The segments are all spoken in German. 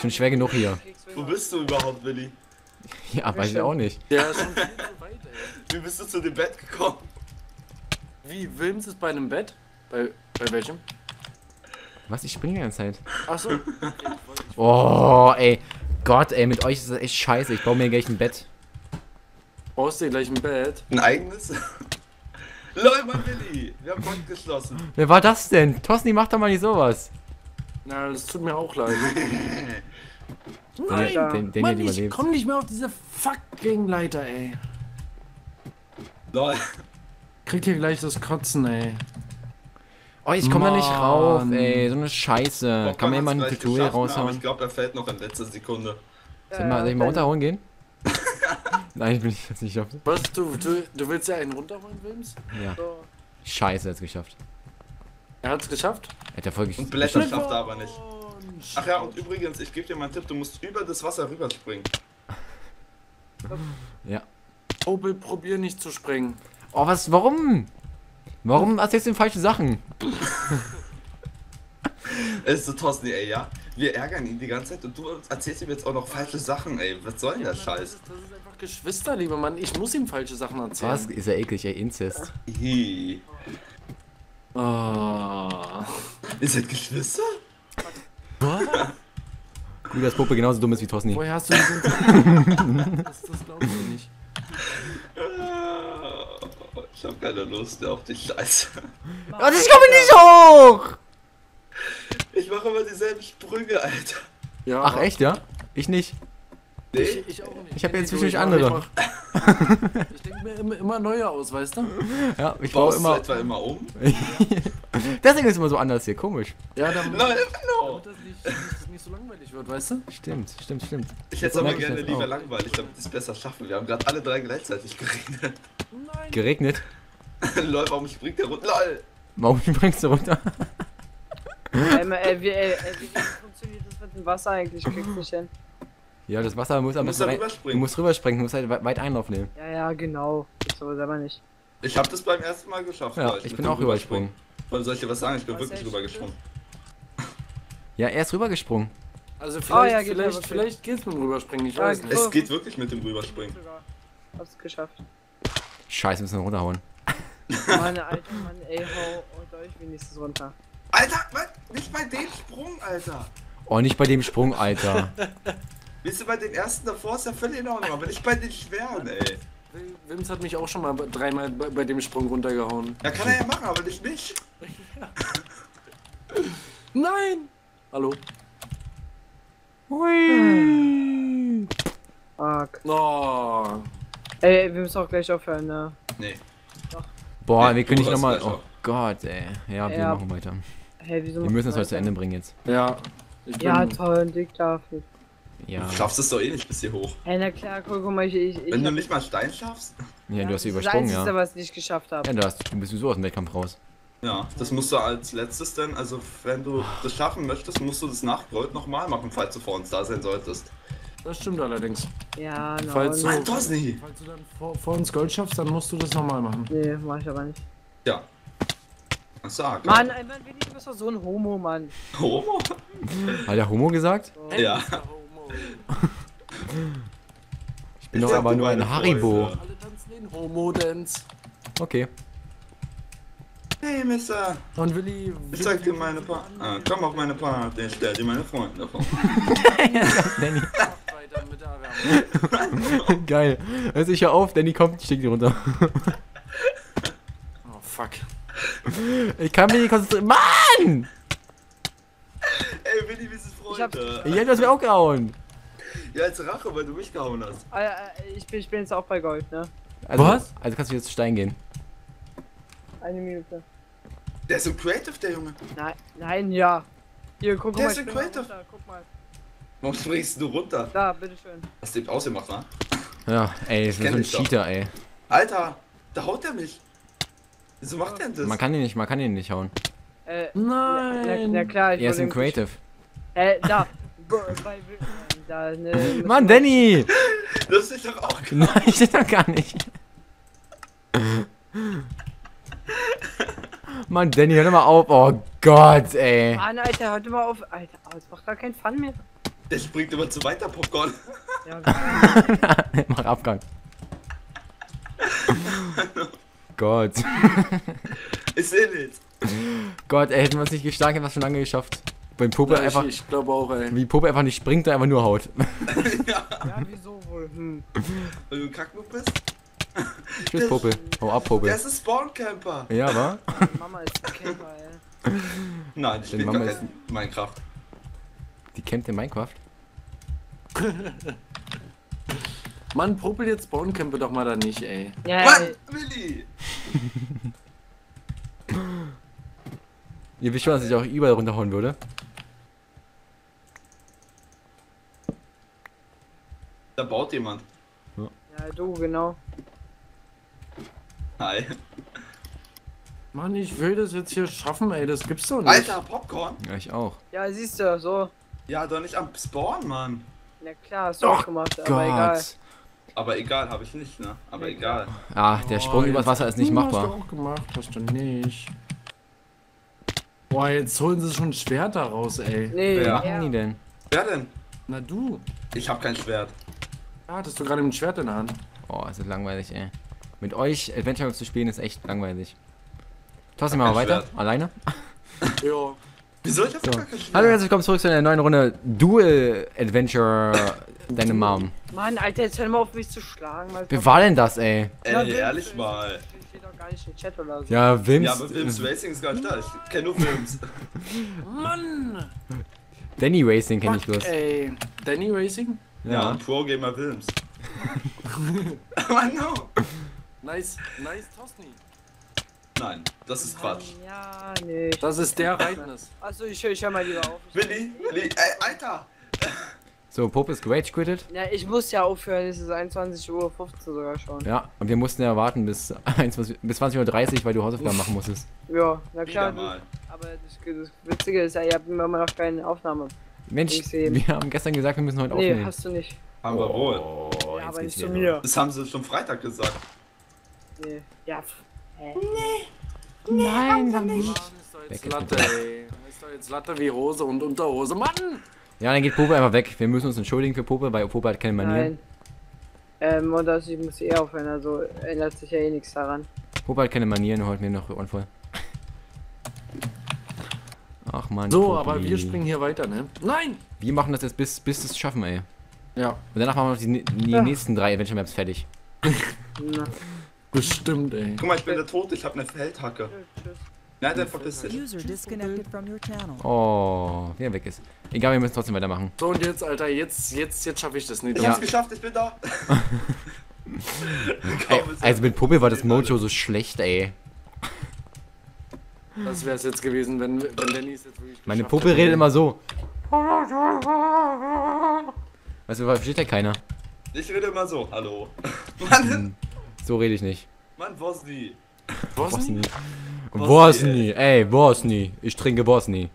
Schon schwer genug hier. Wo bist du überhaupt, Willi? Ja, weiß ich auch nicht. Der ist schon viel weit, ey. Wie bist du zu dem Bett gekommen? Wie, Wilms ist bei einem Bett? Bei, bei welchem? Was? Ich springe die ganze Zeit. Achso. Oh, ey. Gott, ey, mit euch ist das echt scheiße. Ich baue mir gleich ein Bett. Brauchst du gleich ein Bett? Ein eigenes? Lol, Mann, Willi! Wir haben Bond geschlossen. Wer war das denn? Tosni, mach doch mal nicht sowas. Na, das tut mir auch leid. Den, den, den Mann, ich überlebt. komm nicht mehr auf diese fucking Leiter, ey. Lol. Kriegt hier gleich das Kotzen, ey. Oh, ich komme da nicht rauf, ey. So eine Scheiße. Bock, Kann mir man mal ein Tutorial geschafft, raushauen? ich glaube, er fällt noch in letzter Sekunde. Soll ich mal, soll ich mal Äh, runterholen gehen? Nein, ich bin nicht, jetzt nicht auf. Was, du, du, du willst ja einen runterholen, Wilms? Ja. So. Scheiße, jetzt geschafft. Er hat's geschafft? Hätte er voll gesch- Und Blätter geschafft. schafft er aber nicht. Ach ja, und übrigens, ich gebe dir mal einen Tipp, du musst über das Wasser rüberspringen. Ja. Opel, probier nicht zu springen. Oh, was, warum? Warum erzählst du ihm falsche Sachen? Es ist so Tosni, ey, ja? Wir ärgern ihn die ganze Zeit und du erzählst ihm jetzt auch noch falsche Sachen, ey. Was soll denn der Das Scheiß? ist, das ist einfach Geschwister, lieber Mann. Ich muss ihm falsche Sachen erzählen. Was? Ist ja eklig, ey, Inzest. Hi. Oh. Ihr seid Geschwister? Gut, dass Puppe genauso dumm ist wie Tosni. Woher hast du diesen... das das glaubst du nicht. Ich hab keine Lust mehr auf die Scheiße. Was, ich komme nicht hoch! Ich mache immer dieselben Sprünge, Alter. Ja. Ach, echt, ja? Ich nicht. Nee? Ich, ich auch nicht. Ich hab jetzt Nee, zwischendurch ich andere. mach- Ich denke mir immer, immer neue aus, weißt du? Ja, ich baue immer. etwa immer um? Deswegen ist es immer so anders hier, komisch. Ja, damit, Nein, no. damit das nicht, nicht, nicht so langweilig wird, weißt du? Stimmt, stimmt, stimmt. Ich hätte es aber ich gerne lieber auch. langweilig, damit wir es besser schaffen. Wir haben gerade alle drei gleichzeitig geredet. Nein. Geregnet. Lol, warum springt der runter? Lol! Warum springst du runter? Ähm, äh, wie, äh, wie funktioniert das mit dem Wasser eigentlich? Kriegst du nicht hin. Ja, das Wasser muss Du am musst besten. Du rüberspringen. musst rüberspringen, du musst halt weit- Einlauf nehmen. Ja, ja, genau. Ich aber selber nicht. Ich habe das beim ersten Mal geschafft. Ja, Leute, ich bin auch rübergesprungen. Soll ich dir was sagen? Ich bin Was wirklich rübergesprungen. Ja, er ist rübergesprungen. Also Oh, vielleicht, ja, geht vielleicht, vielleicht geht's mit dem Rüberspringen, ich Ja, weiß nicht. Es geht wirklich mit dem Rüberspringen. Sogar. Hab's geschafft. Scheiße, müssen wir runterhauen. Mann, Alter, Mann, ey, hau haut euch wenigstens runter. Alter, was? Nicht bei dem Sprung, Alter! Oh, nicht bei dem Sprung, Alter. Wisst ihr, bei den ersten davor ist ja völlig in Ordnung, aber nicht bei den schweren, ey. Wims hat mich auch schon mal dreimal bei, bei dem Sprung runtergehauen. Ja, kann er ja machen, aber nicht mich. Nein! Hallo? Hui. Fuck. Oh. Ey, wir müssen auch gleich aufhören, ne? Nee. Boah, Nee, wir können du nicht nochmal. Oh. Gott, ey. Ja, wir Ja. machen weiter. Hey, wieso Wir müssen es ihr heute zu? Ende bringen jetzt. Ja. Ja, toll, dick dafür. Ja. Du schaffst es doch eh nicht bis hier hoch. Hey, na klar, guck mal, ich. ich, ich Wenn du nicht mal Stein schaffst? Ja, du hast sie das übersprungen, ist das Einzige, ja. was ich nicht geschafft habe. Ja, du, hast, du bist sowieso aus dem Wettkampf raus. Ja, das musst du als letztes denn, also wenn du das schaffen möchtest, musst du das nach Gold nochmal machen, falls du vor uns da sein solltest. das stimmt allerdings. Ja, no, Falls no. du- Nein! Falls du dann vor, vor uns Gold schaffst, dann musst du das nochmal machen. Nee, mach ich aber nicht. Ja. Ach, sag. Mann, ey, Mann, Willi, du bist doch so ein Homo, Mann. Homo? Hat der Homo gesagt? So. Ja. Ich bin doch aber nur ein Haribo. Freunde. Alle tanzen den Homo-Dance. Okay. Hey, Mister! Und Willi... Ich zeig dir meine Pa... Ah, komm auf meine Party, ich stell dir meine Freunde vor. Danny. Geil. Also ich hör auf, Danny kommt, ich steck die runter. Oh, fuck. Ich kann mich nicht konzentrieren. Mann! Ey, Willi, wir sind Ich hab- Freunde. Ich hätte das mir auch gehauen. Ja, als Rache, weil du mich gehauen hast. Ah, ja, äh, ich, bin, ich bin jetzt auch bei Gold, ne? Also, Was? Also kannst du jetzt zu Stein gehen. Eine Minute. Der ist so creative, der Junge. Nein, nein, ja. Hier, guck Der mal. ist ein bin mal Creative. runter, Guck mal. Warum springst du runter? Da, bitteschön. Hast du eben ausgemacht, ne? Ja, ey, das ist so ein dich doch. Cheater, ey. Alter, da haut er mich. Wieso macht der denn das? Man kann ihn nicht, man kann ihn nicht hauen. Äh, na, na, Nein! na klar, ich Er ist im Creative. Äh, da. Bo- bei, da, ne, Mann, Danny! Das ist doch auch Nein, ich doch gar nicht. Mann, Danny, hör doch mal auf. Oh Gott, ey. Mann, Alter, hört mal auf. Alter, oh, das macht gar keinen Fun mehr. Der springt immer zu weiter, Popcorn. Ja, Mach Abgang. Gott. Ich sehe nichts. Gott, ey, hätten wir uns nicht geschlagen, hätten wir es schon lange geschafft. Wenn Puppe Ja, ich, einfach. ich glaube auch, ey. Wie Puppe einfach nicht springt, sondern einfach nur haut. ja, ja, wieso wohl? Hm. weil du ein Kacknoob bist? Tschüss, Puppe. Hau ab, Der Puppe. ist ein Spawn-Camper. Ja, wa? Mama ist ein Camper, ey. Nein, ich spiele Mama ist- Minecraft. Die campt in Minecraft. Mann, popel jetzt Spawncampe doch mal da nicht, ey. Ja, Mann, ey. Willi! Ihr wisst schon, dass ich auch überall runterhauen würde. Da baut jemand. ja, du, genau. Hi. Mann, ich will das jetzt hier schaffen, ey. Das gibt's doch nicht. Alter, Popcorn? Ja, ich auch. Ja, siehst du, so. Ja, doch nicht am Spawn, Mann. Na klar, hast du auch gemacht, aber egal. Gott. Aber egal, habe ich nicht, ne? Aber egal. Ah, der Oh, Sprung übers Wasser ist nicht Hm, Hast du machbar. auch gemacht, hast du nicht. Boah, jetzt holen sie schon Schwerter raus, ey. Nee, Wer? Was machen die denn? Wer denn? Na du. Ich habe kein Schwert. Ja, hattest du gerade mit dem Schwert in der Hand. Oh, ist das langweilig, ey. Mit euch Adventure zu spielen ist echt langweilig. Toss mal weiter. Schwert. Alleine. Ja. Wieso? Ich hab So. gar kein Schwert. Hallo und herzlich willkommen zurück zu einer neuen Runde Duel Adventure Deine Mom. Mann, Alter, jetzt hör mal auf mich zu schlagen. Mal Wer war denn das, ey? Ey, Wilms, ehrlich Wilms, mal. Ich stehe doch gar nicht im Chat oder so. Ja, Wims. Ja, aber Wilms Racing ist gar nicht da. Ich kenne nur Wilms. Mann! Danny Racing kenne ich bloß. ey. Danny Racing? Ja, und Pro Gamer Wilms. Mann, no. Nice, nice Tosni. Nein, das ist Quatsch. Ja, nee. Das ist der Reitnis. Achso, ich, ich hör mal lieber auf. Willi, Willi, ey, Alter! So, Pope ist Rage quitted. Ja, ich muss ja aufhören, es ist 21.15 Uhr sogar schon. Ja, und wir mussten ja warten bis 21 bis 20.30 Uhr, weil du Hausaufgaben machen musstest. Ja, na klar. Aber das, das Witzige ist ja, ihr habt immer noch keine Aufnahme. Mensch, wir haben gestern gesagt, wir müssen heute Nee, aufnehmen. hast du nicht. Haben wir wohl. Oh, ja, jetzt aber nicht zu mir. Das haben sie schon Freitag gesagt. Nee. Ja, pff. Hä? Nein, Mann, nicht. ist doch Weg jetzt ist Latte, ey. Ist doch jetzt Latte wie Hose und Unterhose. Mann! Ja, dann geht Pope einfach weg. Wir müssen uns entschuldigen für Pope, weil Pope hat keine Manieren. Nein. Ähm, und das, ich muss eh aufhören, also ändert sich ja eh nichts daran. Pope hat keine Manieren holt mir noch Ohren voll. Ach man. So, Popi. aber wir springen hier weiter, ne? Nein! Wir machen das jetzt bis, bis es schaffen, ey. Ja, Und danach machen wir noch die, die Ja. nächsten drei Adventure Maps fertig. Na, bestimmt, ey. Guck mal, ich bin der Tod, ich habe eine Feldhacke. tschüss. Nein, dann verpiss dich. Oh, wer weg ist. Egal, wir müssen trotzdem weitermachen. So, und jetzt, Alter, jetzt, jetzt, jetzt schaffe ich das nicht. Ich Ja. hab's geschafft, ich bin da. Ey, also er- mit Puppe war das Mojo so schlecht, ey. Das wäre es jetzt gewesen, wenn, wenn Dennis jetzt wirklich. Meine Puppe redet immer so. Weißt du, versteht ja keiner. Ich rede immer so, hallo. Mann, So rede ich nicht. Mann, Bosni. Bosni. Bosni, Bosni, ey, Bosni. Ich trinke Bosni.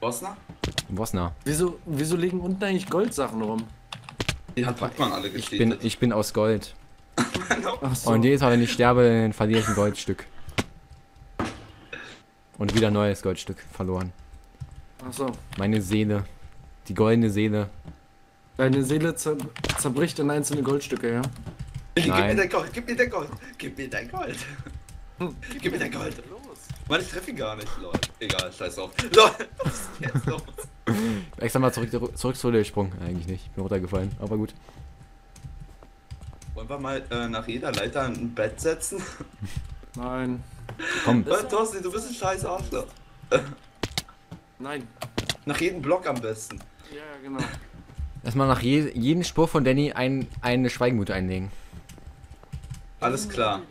Bosna? Bosna. Wieso, wieso liegen unten eigentlich Goldsachen rum? Die hat Pokémon alle Ich bin, ich bin aus Gold. Ach so. Und jedes Mal, wenn ich sterbe, dann verliere ich ein Goldstück. Und wieder ein neues Goldstück verloren. Ach so. Meine Seele. Die goldene Seele. Deine Seele zer zerbricht in einzelne Goldstücke, ja? Gib mir Nein. dein Gold, gib mir dein Gold, gib mir dein Gold. Gib mir dein Gold. Los. Mann, ich treffe ihn gar nicht, Lol. Egal, scheiß drauf. Lol, was ist jetzt los? Extra mal zurück, zurück zur gesprungen. Eigentlich nicht. Ich bin runtergefallen. Aber gut. Wollen wir mal äh, nach jeder Leiter ein Bett setzen? Nein. Komm. Mann, Thorsten, du bist ein scheiß Arschloch. Nein. Nach jedem Block am besten. Ja, ja, genau. Erstmal nach je, jeden Spruch von Danny ein, eine Schweigemute einlegen. Alles klar.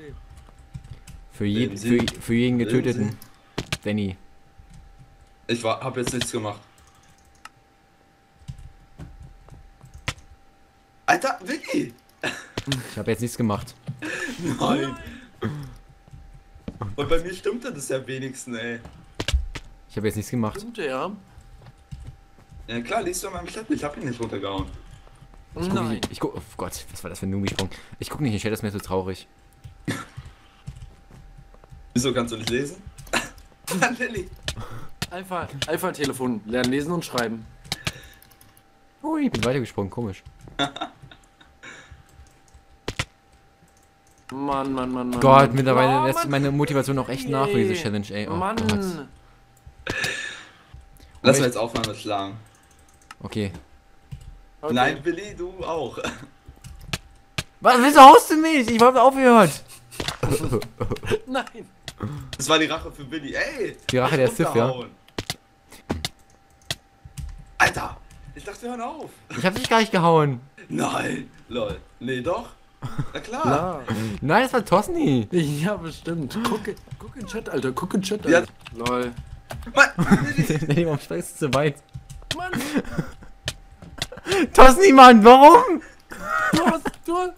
Für, je, für, für jeden Getöteten. Danny. Ich war, hab jetzt nichts gemacht. Alter, Vicky! Ich habe jetzt nichts gemacht. Nein. Und bei mir stimmte das ja wenigstens, ey. Ich habe jetzt nichts gemacht. Stimmt, ja. Ja klar, liest du in meinem Chat, ich hab ihn nicht runtergehauen. Ich guck, Nein. nicht, ich guck, oh Gott, was war das für ein Nubi-Sprung? Ich guck nicht in den Chat, das ist mir so traurig. Wieso kannst du nicht lesen? Lilly. Alpha, Alpha-Telefon. Lernen lesen und schreiben. Ui, ich bin weitergesprungen, komisch. Mann, Mann, Mann, Mann. Gott, Mann. mittlerweile Oh, lässt Mann. meine Motivation auch echt nach für diese. Challenge, ey. Oh Mann. Gott. Lass mal jetzt aufhören mit Schlagen. Okay. Okay. Nein, Billy, du auch. Was, wieso haust du mich? Ich wollte aufgehört. Nein. Das war die Rache für Billy. Ey! Die Rache der Sith, ja. Alter! Ich dachte, wir hören auf. Ich hab dich gar nicht gehauen. Nein! Lol. Nee, doch. Na klar. Klar. Nein, das war Tosni. Ja, bestimmt. Guck, in- guck in den Chat, Alter. Guck in den Chat, Ja. Alter. Lol. Mann, Nee, warum sprichst du zu weit? Mann, Tosni, Mann, warum? du hast, du hast...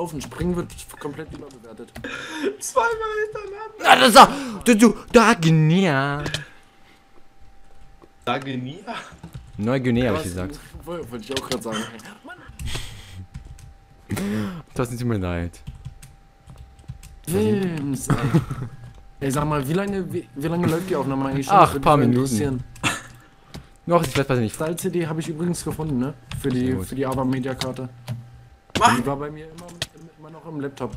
laufen, springen wird komplett überbewertet. Zweimal hintereinander. Na, das ist doch, du, du, da, genial. Sage nie. Neuguinea, hab ich gesagt. Wollte ich auch gerade sagen. Das tut mir leid. Wilms, ey. Ey, sag mal, wie lange, wie, wie lange läuft die Aufnahme eigentlich schon? Ach, paar Minuten. Noch, ich weiß was nicht. Style-CD habe ich übrigens gefunden, ne? Für die, für die Ava Media Karte. Die war bei mir immer, immer noch im Laptop.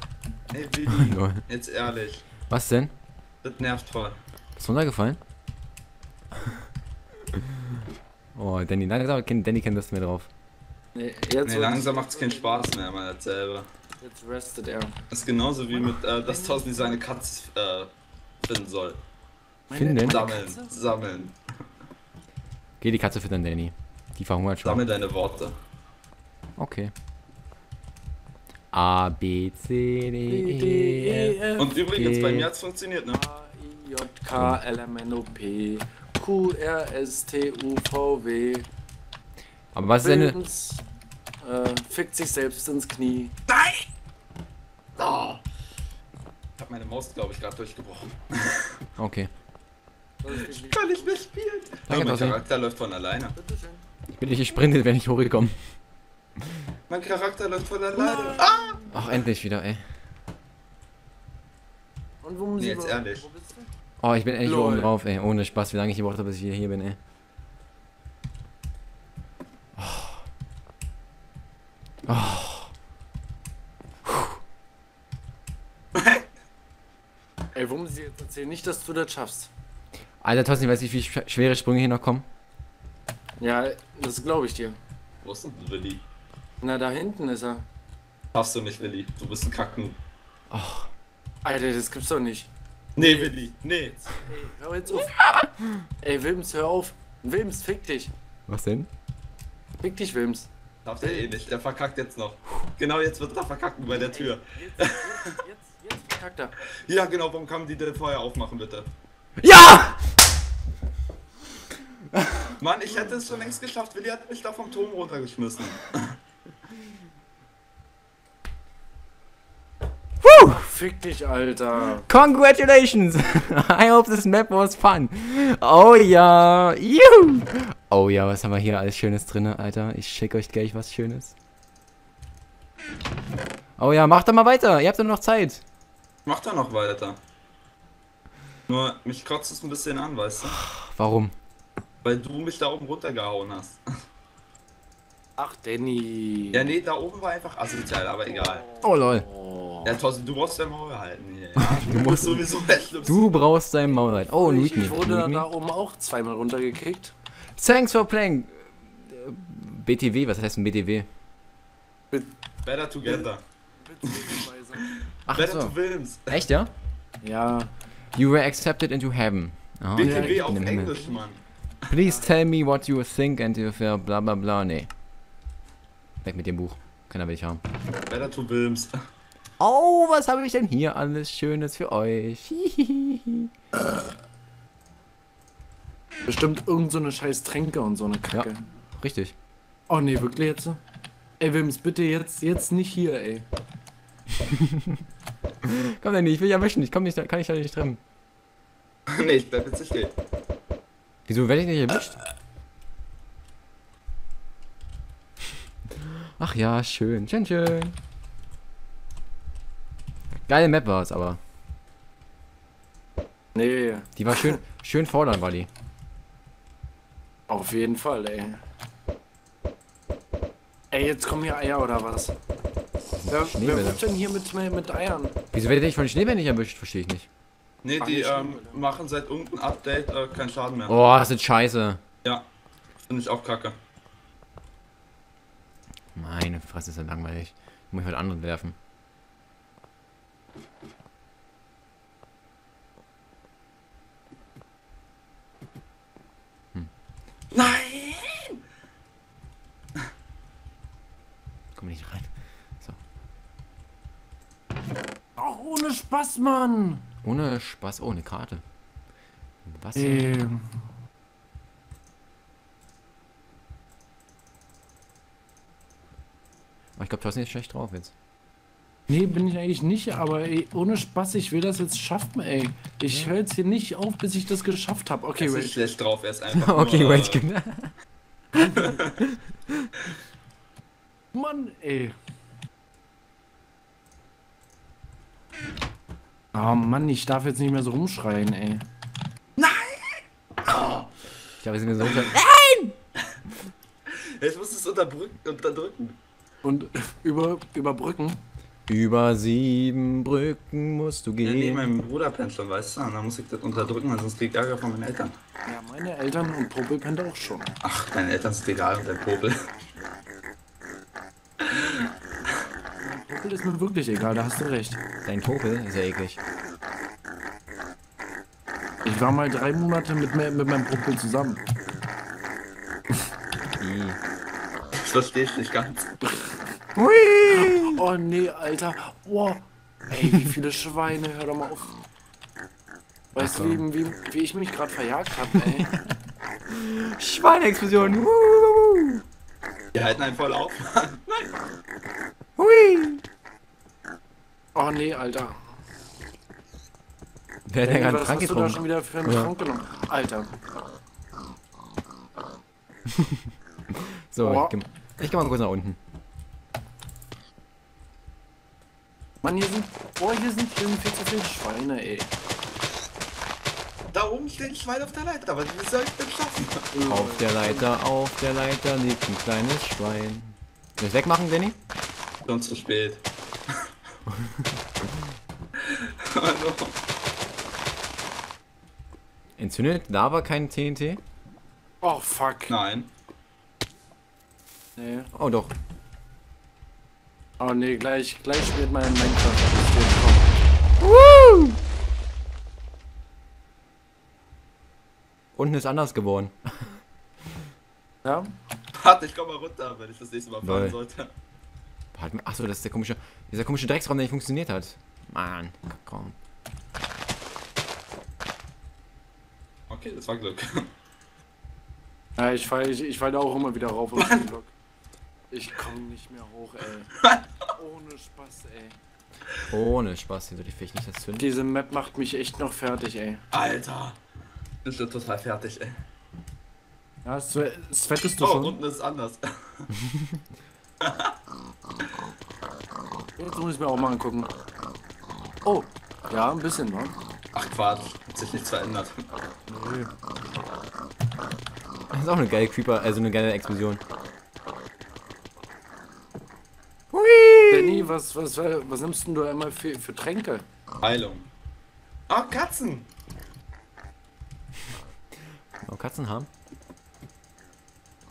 Ey, Willi, jetzt ehrlich. Was denn? Das nervt voll. Ist runtergefallen? Oh, Danny, langsam, Danny kennt das mehr drauf. Nee, jetzt Nee, langsam macht's keinen Spaß mehr, man selber. Jetzt restet er. Das ist genauso wie mit, äh, dass Tosni seine Katze äh, finden soll. Finden? Sammeln, sammeln. Geh die Katze füttern, Danny. Die verhungert schon. Sammel deine Worte. Okay. A, B, C, D, E, F. Und übrigens, bei mir hat's funktioniert, ne? J, K, L, M, N, O, P, Q, R, S, T, U, V, W. Aber was ist denn... äh, fickt sich selbst ins Knie. Oh. Ich hab meine Maus, glaube ich, gerade durchgebrochen. Okay. Kann ich nicht spielen. Danke, mein Tosni. Charakter läuft von alleine. Ich bin nicht gesprintet, wenn ich hochgekommen. Mein Charakter läuft von alleine. Ah! Ach, endlich wieder, ey. Und wo muss Nee, jetzt wo- ehrlich. Wo bist du? Oh, ich bin endlich Lol. oben drauf, ey. Ohne Spaß, wie lange ich gebraucht habe, bis ich wieder hier bin, ey. Oh. Ey, wo muss ich jetzt erzählen? Nicht, dass du das schaffst. Alter, Tossi, weißt du, wie schwere Sprünge hier noch kommen? Ja, das glaube ich dir. Wo ist denn Willi? Na, da hinten ist er. Schaffst du nicht, Willi. Du bist ein Kacken. Alter, das gibt's doch nicht. Nee, Willi. Nee. Ey, hör jetzt auf. Ey, Wilms, hör auf. Wilms, fick dich. Was denn? Fick dich, Wilms. Darf der eh nicht. Der verkackt jetzt noch. Genau jetzt wird er verkacken bei der Tür. Jetzt, jetzt, jetzt, jetzt verkackt er. Ja, genau. Warum kann die denn vorher aufmachen, bitte? Ja! Mann, ich hätte es schon längst geschafft. Willi hat mich da vom Turm runtergeschmissen. Fick dich, Alter. Congratulations! I hope this map was fun. Oh ja, juhu! Oh ja, was haben wir hier alles Schönes drin, Alter? Ich schicke euch gleich was Schönes. Oh ja, macht doch mal weiter. Ihr habt doch noch Zeit. Mach da noch weiter. Nur, mich kotzt es ein bisschen an, weißt du? Warum? Weil du mich da oben runtergehauen hast. Ach, Danny. Ja, nee, da oben war einfach asozial, aber egal. Oh lol. Oh. Ja, Thorsten, du brauchst dein Maul halten. Ja? Du bist sowieso. Du brauchst dein Maul halt. Oh, Me. ich wurde da oben auch zweimal runtergekickt. Thanks for playing. BTW, was heißt denn BTW? Better together. Ach Better so. to Wilms. Echt, ja? Ja. You were accepted into heaven. Ich BTW auf. Englisch, Mann. Please tell me what you think and if you're bla bla bla. Nee. Weg mit dem Buch. Keiner will ich haben. Better to Wilms. Oh, was habe ich denn hier alles Schönes für euch? Bestimmt irgend so eine scheiß Tränke und so eine Kacke. Richtig. Oh nee, wirklich jetzt? Ey, Wilms, bitte jetzt, jetzt nicht hier, ey. Komm denn nicht, ich will ja wischen. Ich komm nicht, da- kann ich da nicht treffen. nee, ich bleib jetzt nicht stehen. Wieso werde ich nicht erwischt? Ach ja, schön. Schön, schön. Geile Map war es, aber. Nee, Die war schön, schön fordernd, war die. auf jeden Fall, ey. Ey, jetzt kommen hier Eier oder was? Wer, wer Schneebälle. ruft denn hier mit, mit Eiern? Wieso werdet ihr von Schneebällen nicht erwischt? Verstehe ich nicht. Nee, die nicht ähm, machen seit irgendeinem Update äh, keinen Schaden mehr. Oh, das ist scheiße. Ja, finde ich auch kacke. Meine Fresse ist ja langweilig. Muss ich was anderes werfen. Nein! Komm nicht rein. Ach, ohne Spaß, Mann! Ohne Spaß, oh, eine Karte. Was? Ey. Oh, ich glaube, Thorsten ist schlecht drauf jetzt. Nee, bin ich eigentlich nicht, aber ey, ohne Spaß, ich will das jetzt schaffen, ey. Ich höre jetzt hier nicht auf, bis ich das geschafft habe. Okay, ist nicht wait. schlecht drauf, er ist einfach okay, nur, wait. äh, Mann, ey. Oh Mann, ich darf jetzt nicht mehr so rumschreien, ey. Ich glaube, wir sind mir so unter Jetzt musst du es unterdrücken. Und über, überbrücken. Über sieben Brücken musst du Ja, nee, gehen. mein Bruder pennt schon, weißt du? Und dann muss ich das unterdrücken, sonst krieg ich Ärger von meinen Eltern. Ja, meine Eltern und Popel pennt auch schon. Ach, deine Eltern sind egal und dein Popel. Popel ist mir wirklich egal, da hast du recht. Dein Popel ist ja eklig. Ich war mal drei Monate mit, mit meinem Popel zusammen. Ich nicht ganz. Hui! Oh nee, Alter. Oh. Ey, wie viele Schweine, hör doch mal auf. Weißt du, wie, wie, wie ich mich gerade verjagt habe, ey? Schweineexplosion. Wuhu. Die halten einen voll auf. Hui! Oh nee, Alter. Wer hat denn gerade was Trank hast du da schon getrunken? wieder für einen Ja. Trank genommen? Alter. So, Boah. Ich geh, mal kurz nach unten. Mann, hier sind. Oh, hier sind, hier sind viel zu viele Schweine, ey. Da oben steht ein Schwein auf der Leiter, aber wie soll ich denn schaffen? Auf der Leiter, auf der Leiter liegt ein kleines Schwein. Willst du es wegmachen, Danny? Schon zu spät. Hallo. Entzündet Lava kein TNT? Oh, fuck. Nein. Nee. Oh doch. Oh nee, gleich, gleich spielt mein Minecraft. Unten ist anders geworden. Ja? Warte, ich komm mal runter, wenn ich das nächste Mal fahren Lol. sollte. Mal, Achso, das ist der komische. Dieser komische Drecksraum, der nicht funktioniert hat. Mann, Kackraum. Okay, das war Glück. Ja, ich fall, ich, ich fall da auch immer wieder rauf auf den Block. Ich komm nicht mehr hoch, ey. Ohne Spaß, ey. Ohne Spaß, hier soll die Fisch nicht erzünden. Diese Map macht mich echt noch fertig, ey. Alter. Ich bin total fertig, ey. Ja, Swe- sweatest du Oh, schon? unten ist es anders. Jetzt muss ich mir auch mal angucken. Oh, ja, ein bisschen, ne? Ach Quatsch, hat sich nichts verändert. Das ist auch eine geile Creeper, also eine geile Explosion. Hui! Was, was, was nimmst denn du einmal für, für Tränke? Heilung. Ah, Katzen! Oh, Katzen haben.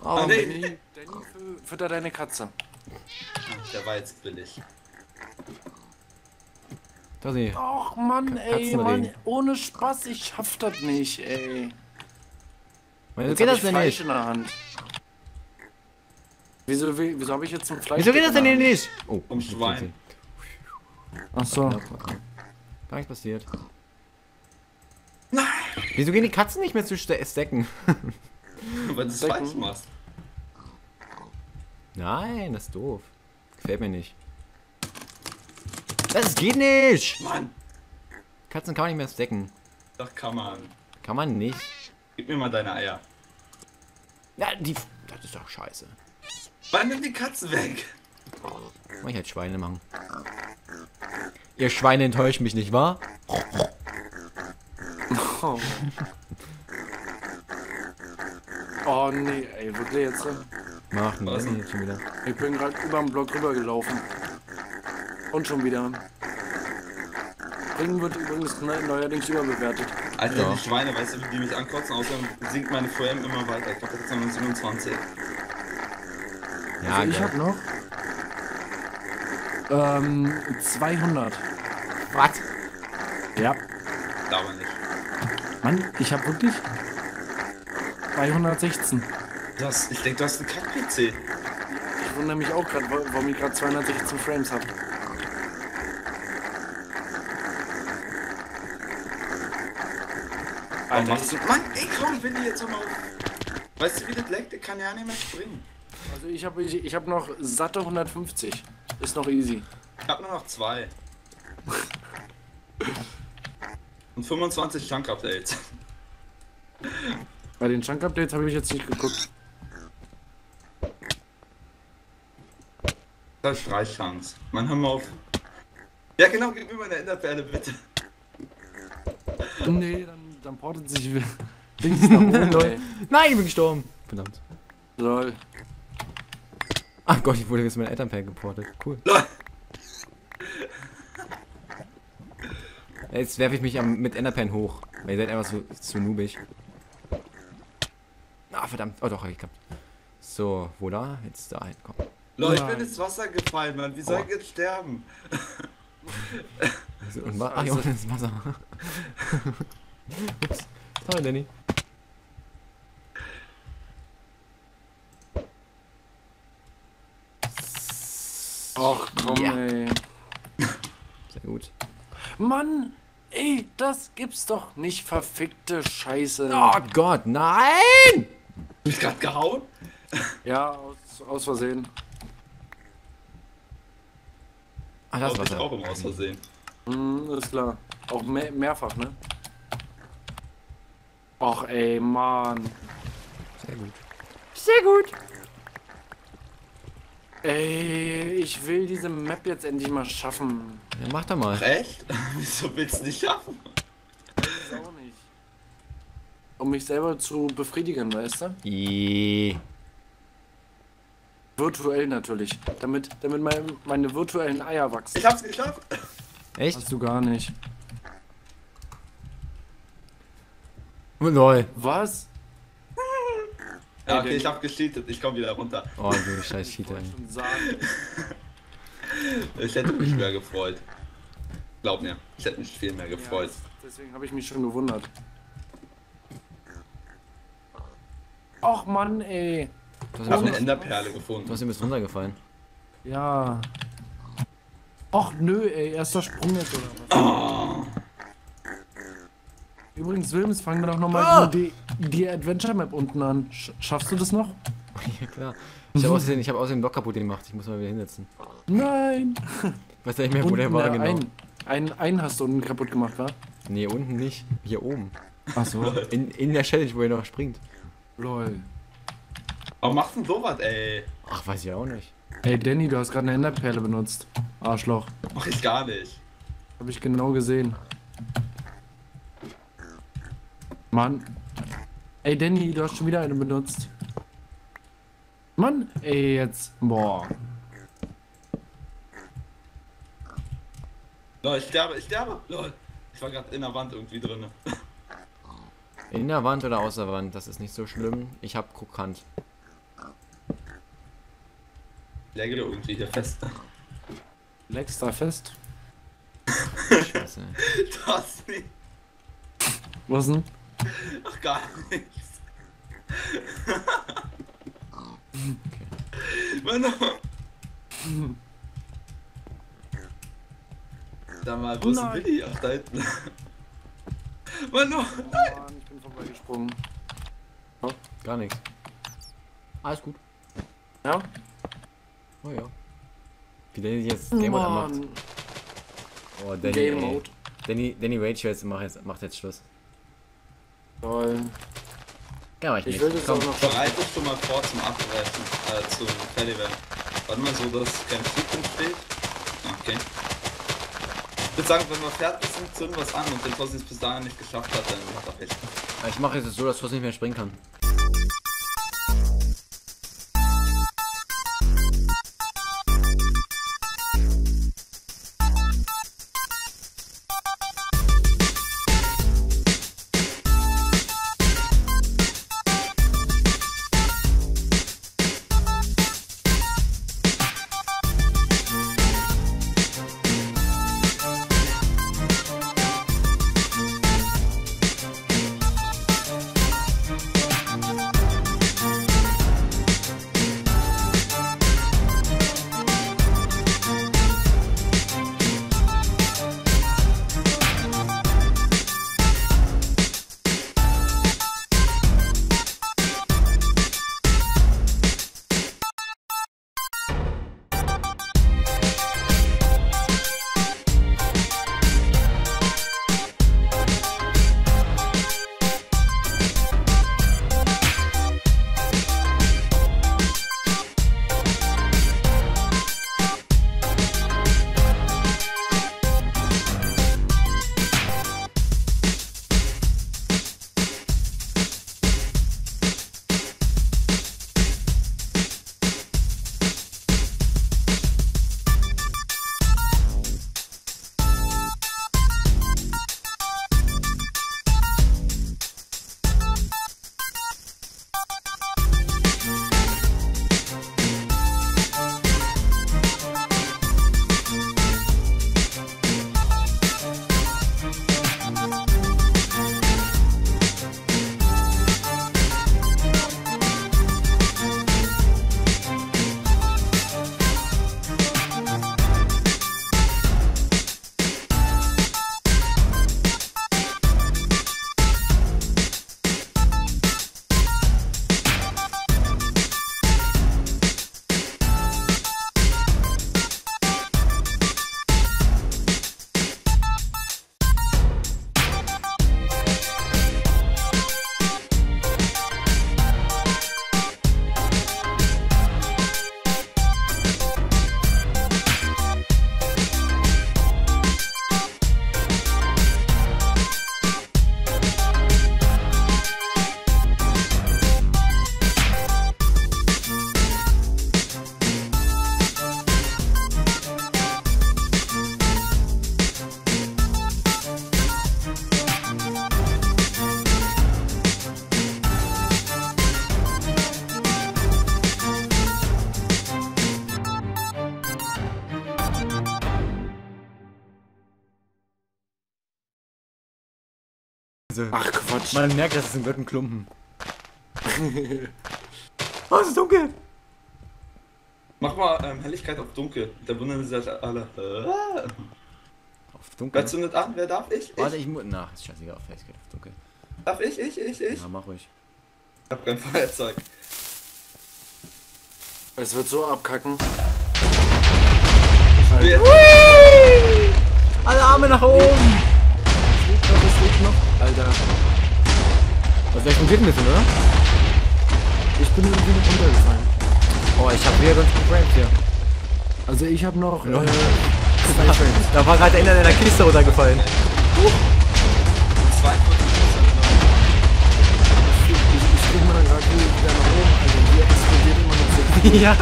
Oh, Ah, nee. Danny, Danny für, fütter deine Katze. Der war jetzt billig. da sie. Och Mann, ey. Mann, ohne Spaß, ich schaff das nicht, ey. Jetzt geht hab das denn Fleisch nicht? in der Hand. Wieso, wie- wieso habe ich jetzt ein Fleisch? Wieso geht das denn hier nicht? Oh, Vom Schwein. Ach so. Gar nichts passiert. Nein! Wieso gehen die Katzen nicht mehr zu ste- stacken? Weil du es falsch machst. Nein, das ist doof. Gefällt mir nicht. Das geht nicht! Mann, Katzen kann man nicht mehr stacken. doch kann man. Kann man nicht. Gib mir mal deine Eier. Ja, die. Das ist doch scheiße. Mann, nimm die Katzen weg. Mach ich halt Schweine machen. Ihr Schweine enttäuscht mich, nicht wahr? Oh. oh nee, ey, wirklich jetzt. Mach ein Was? Jetzt schon wieder. Ich bin gerade über den Block rübergelaufen. Und schon wieder. Ring wird übrigens neu- neuerdings überbewertet. Alter, Ja. die Schweine, weißt du, wie die mich ankotzen? Außerdem sinkt meine VM immer weiter. Ich glaube, jetzt haben wir 27. Ja, also ich geil. hab noch ähm, 200. Was? Ja. Aber nicht. Mann, ich hab wirklich 216. Das, ich denke, du hast einen Kack-PC. Ich wundere mich auch gerade, warum ich gerade 216 Frames habe. Du... Mann, ey, komm, ich will die jetzt mal auf... Weißt du, wie das leckt? Der kann ja nicht mehr springen. Also ich habe ich, ich hab noch satte 150. Ist noch easy. Ich habe nur noch zwei. Und 25 Chunk-Updates. Bei den Chunk-Updates habe ich jetzt nicht geguckt. Das ist drei Chunks. Mann, hör mal auf. Ja genau, gib mir meine Enderperle bitte. Nee, dann, dann portet sich Dings nach oben, Nein, ich bin gestorben. Verdammt. Lol. Ach Gott, ich wurde jetzt mit Elternpack geportet. Cool. Jetzt werfe ich mich am, mit Enderpan hoch. Weil ihr seid einfach so zu noobig. Ah, verdammt. Oh doch, hab ich gehabt. So, wo da? Jetzt da hin, komm. Leute, ich bin ins Wasser gefallen, Mann. Wie soll ich jetzt sterben? Also, und Ach, hier unten ist Wasser. Ups. Sorry, Danny. Ach komm, Ja. ey. Sehr gut. Mann, ey, das gibt's doch nicht, verfickte Scheiße. Oh Gott, nein! Du bist grad gehauen? Ja, aus, aus Versehen. Ah, das war's. ich auch im Aus Versehen. Hm, ist klar. Auch mehr, mehrfach, ne? Ach ey, Mann. Sehr gut. Sehr gut. Ey, ich will diese Map jetzt endlich mal schaffen. Ja, mach doch mal. Echt? Wieso willst du nicht schaffen? Ich auch nicht. Um mich selber zu befriedigen, weißt du? Ih. Virtuell natürlich. Damit, damit meine, meine virtuellen Eier wachsen. Ich hab's geschafft. Echt? Hast du gar nicht. Oh, lol. Was? Ja, okay, ich hab gecheatet. Ich komm wieder runter. Oh, du scheiß Cheater. Ich hätte mich mehr gefreut. Glaub mir, ich hätte mich viel mehr Ja, gefreut. das- deswegen habe ich mich schon gewundert. Och Mann, ey. Du Ich hab hast, eine du Enderperle gefunden. hast ihm bist runtergefallen. Ja. Och nö, ey, erster Sprung jetzt oder was? Übrigens, Wilms, fangen wir doch nochmal Ah! die, die Adventure Map unten an. Sch schaffst du das noch? ja, klar. Ich habe außerdem, hab außerdem den Block kaputt gemacht. Ich muss mal wieder hinsetzen. Nein! Weiß ja nicht mehr, wo der war genau. Ein, ein, einen hast du unten kaputt gemacht, wa? Nee, unten nicht. Hier oben. Achso. In, in der Challenge, wo er noch springt. Lol. Warum machst du denn sowas, ey? Ach, weiß ich auch nicht. Ey, Danny, du hast gerade eine Enderperle benutzt. Arschloch. Mach ich gar nicht. Hab ich genau gesehen. Mann. Ey, Danny, du hast schon wieder eine benutzt. Mann, ey, jetzt. Boah. Lol, ich sterbe, ich sterbe. Lol. Ich war gerade in der Wand irgendwie drin. In der Wand oder außer Wand, das ist nicht so schlimm. Ich hab Krokant. Läge da irgendwie hier fest. Lex da fest. Scheiße. Das nicht. Was denn? Ach, gar nichts. Mann, oh. Da mal, wo ist denn Nein. Willi? Ach, da hinten. Mann, oh. Mann, ich bin vorbeigesprungen. Gar nichts. Alles gut. Ja? Oh ja. Wie der jetzt Game Mode anmacht. Mann. Oh, Danny, Game. Mode. Danny, Danny Rage jetzt macht jetzt, macht jetzt Schluss. Toll. Ja, ich Ich will das Komm. auch noch Bereit dich schon mal vor zum Abbrechen, äh, zum Fell-Event. Warte mal so, dass kein Flugpunkt steht. Okay. Ich würde sagen, wenn wir fertig sind, zünden wir es an und wenn Thorsten es bis dahin nicht geschafft hat, dann hat er recht. Ich mache jetzt so, dass Thorsten nicht mehr springen kann. Ach Quatsch. man merkt, dass es ein ein Klumpen. oh, es ist dunkel. Mach mal ähm, Helligkeit auf dunkel. Da wundern sich alle. Äh, Auf dunkel. wer zündet an? Wer darf ich? ich? Warte, ich muss. Na, ist scheißegal, auf Facecam, auf dunkel. Darf ich? Ich, ich, ich? Ja, mach ruhig. Ich hab kein Feuerzeug. Es wird so abkacken. Alle Arme nach oben! Es liegt noch, es liegt noch. Alter, Was explodiert ein bisschen, oder? ich bin irgendwie nicht runtergefallen. Oh, ich hab wieder ganz gut Frames hier. Also ich habe noch äh, Frames. Da war gerade einer in der Kiste runtergefallen. 42 Ich, ich krieg mal dann gerade wieder nach oben, Alter. Die explodiert immer noch so. ja.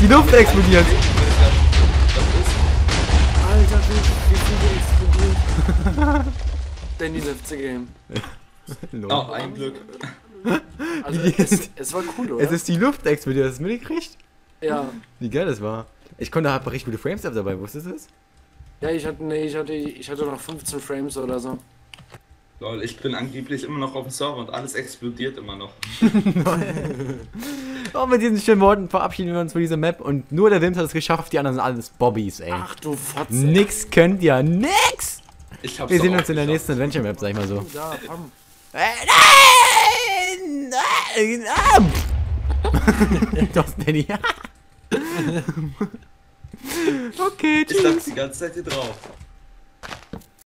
Die Luft explodiert. Alter, wie, wie viel explodiert. Danny left the game. Oh, ein Glück. Also es, es war cool, oder? Es ist die Luft explodiert, hast du mitgekriegt? ja. Wie geil das war. Ich konnte hab richtig gute Frames dabei, wusstest du das? Ja, ich hatte, nee, ich hatte, ich hatte noch 15 Frames oder so. Lol, ich bin angeblich immer noch auf dem Server und alles explodiert immer noch. Oh, mit diesen schönen Worten verabschieden wir uns von dieser Map und nur der Wims hat es geschafft, die anderen sind alles Bobbys, ey. Ach du Fotze. Nix könnt ihr, nix! Ich hab's Wir sehen uns in der nächsten Adventure Map, sag ich mal so. Doch, Danny. okay, Ich lag tschüss. die ganze Zeit hier drauf.